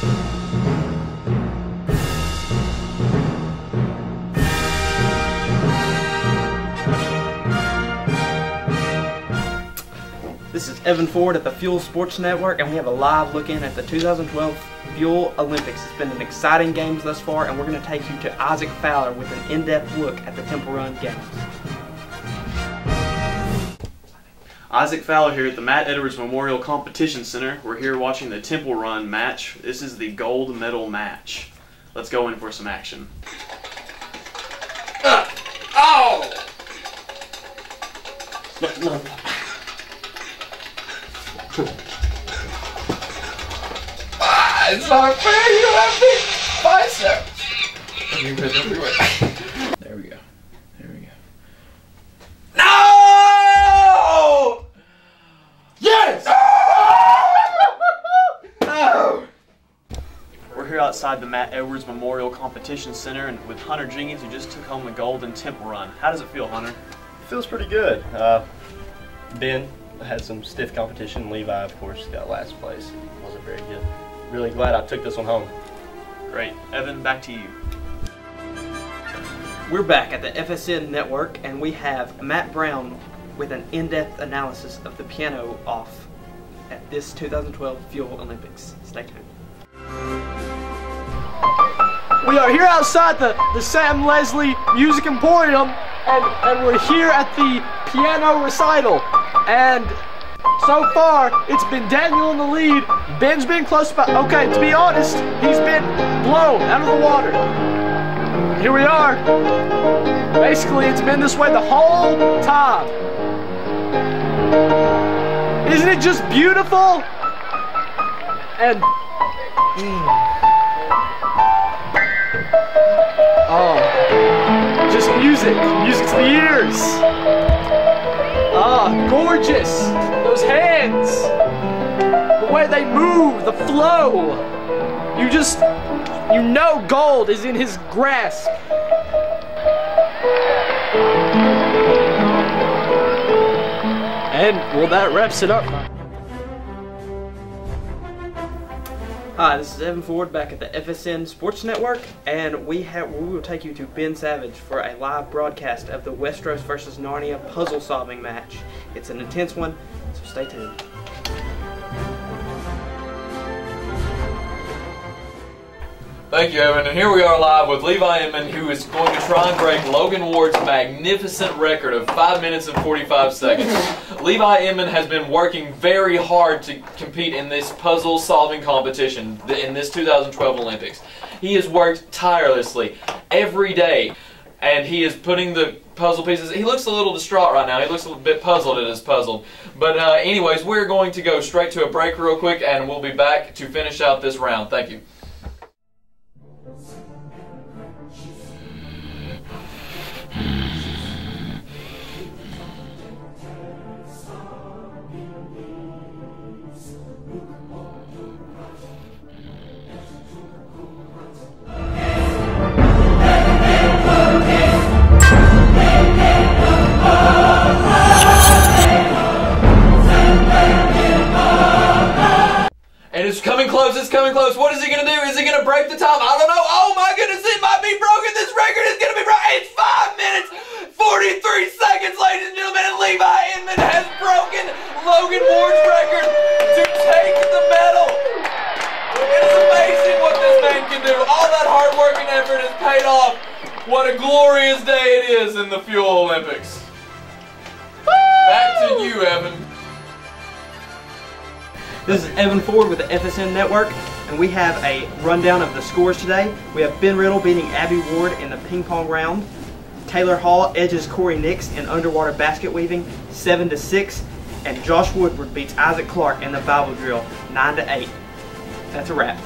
This is Evan Ford at the Fuel Sports Network, and we have a live look in at the 2012 Fuel Olympics. It's been an exciting games thus far, and we're going to take you to Isaac Fowler with an in-depth look at the Temple Run Games. Isaac Fowler here at the Matt Edwards Memorial Competition Center. We're here watching the Temple Run match. This is the gold medal match. Let's go in for some action. Uh, oh! ah, it's not fair. You have big biceps. There we go. There we go. No! Yes! No! We're here outside the Matt Edwards Memorial Competition Center and with Hunter Jenkins, who just took home the gold in Temple Run. How does it feel, Hunter? It feels pretty good. Uh, ben had some stiff competition. Levi, of course, got last place. Wasn't very good. Really glad I took this one home. Great. Evan, back to you. We're back at the FSN network and we have Matt Brown with an in-depth analysis of the piano off at this 2012 Fuel Olympics. Stay tuned. We are here outside the, the Sam Leslie Music Emporium, and, and we're here at the piano recital. And so far, it's been Daniel in the lead. Ben's been close, but okay, to be honest, he's been blown out of the water. Here we are. Basically, it's been this way the whole time. Isn't it just beautiful? And. Oh, music, music to the ears. Ah, gorgeous. Those hands, the way they move, the flow. You just, you know, gold is in his grasp. And well, that wraps it up. Hi, this is Evan Ford back at the FSN Sports Network, and we have we will take you to Ben Savage for a live broadcast of the Westeros versus Narnia puzzle solving match. It's an intense one, so stay tuned. Thank you, Evan. And here we are live with Levi Inman, who is going to try and break Logan Ward's magnificent record of 5 minutes and 45 seconds. Levi Inman has been working very hard to compete in this puzzle solving competition in this 2012 Olympics. He has worked tirelessly every day, and he is putting the puzzle pieces. He looks a little distraught right now. He looks a little bit puzzled at his puzzle. But, uh, anyways, we're going to go straight to a break real quick, and we'll be back to finish out this round. Thank you. What is he gonna do? Is he gonna break the time? I don't know. Oh my goodness, it might be broken. This record is gonna be broken. It's 5 minutes, 43 seconds, ladies and gentlemen, and Levi Inman has broken Logan Ward's record to take the medal. It is amazing what this man can do. All that hard work and effort has paid off. What a glorious day it is in the Fuel Olympics. Back to you, Evan. This is Evan Ford with the FSN Network, and we have a rundown of the scores today. We have Ben Riddle beating Abby Ward in the ping pong round. Taylor Hall edges Corey Nix in underwater basket weaving, seven to six, and Josh Woodward beats Isaac Clark in the Bible drill, nine to eight. That's a wrap.